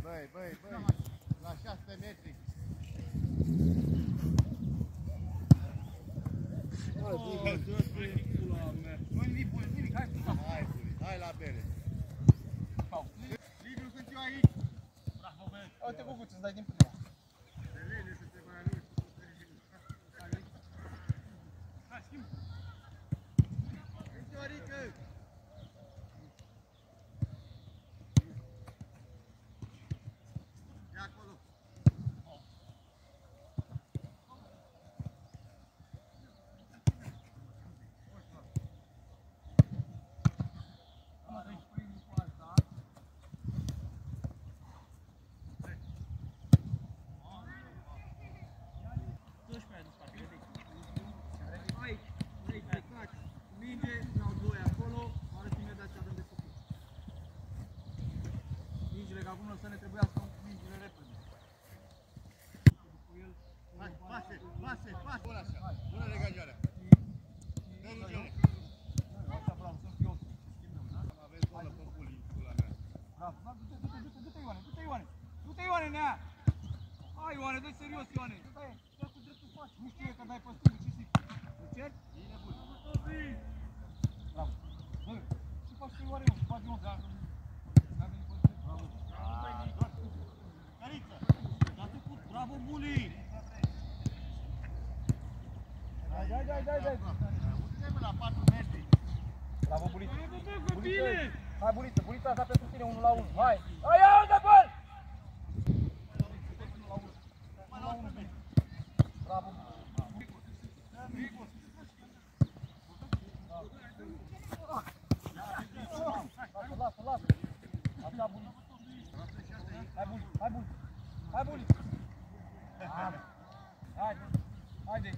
Băi, băi, băi, băi. La 600 metri. Oh, jos pe pula mea. Nu nimic, bun, nimic, hai sus. Hai, Buri, hai la bere. Sau. Liviu, sunt eu aici. Bravo, bă. Uite, Gugu, îți dai din prima. Acum o să ne trebuiască mingile repede. Cu el, Hai, pase, pase, pase. Bună așa. Bună legajarea. Dă rugele. Așa, bravo, sunt eu. Schimbăm, da? Aveți zonă pe puli, pula mea. Bravo, da, du-te, du-te, du-te, du-te, Ioane, du-te, Ioane. Du-te, Ioane, nea! Hai, Ioane, dă serios, Ioane. Dă-i, dă cu dreptul faci. Nu știe că dai pe stângul, ce zic? Încerci? Bine, bun. Bravo. Bă, ce faci tu, Ioane, mă? Faci eu, da? N-a venit pe drept. Bravo. Bravo, buli! Dai, dai, dai, dai, dai. Uite-mă la 4 metri. Bravo, buliță. Bă, bă, bă, bine! Hai, buliță, bulița asta pentru tine, 1 la 1. Hai! Hai, ia uite, bă! Bravo, Lasă, lasă, lasă. Așa, buliță. Hai, buliță, hai, buliță. Hai, buliță. Hadi. Hadi. Hadi.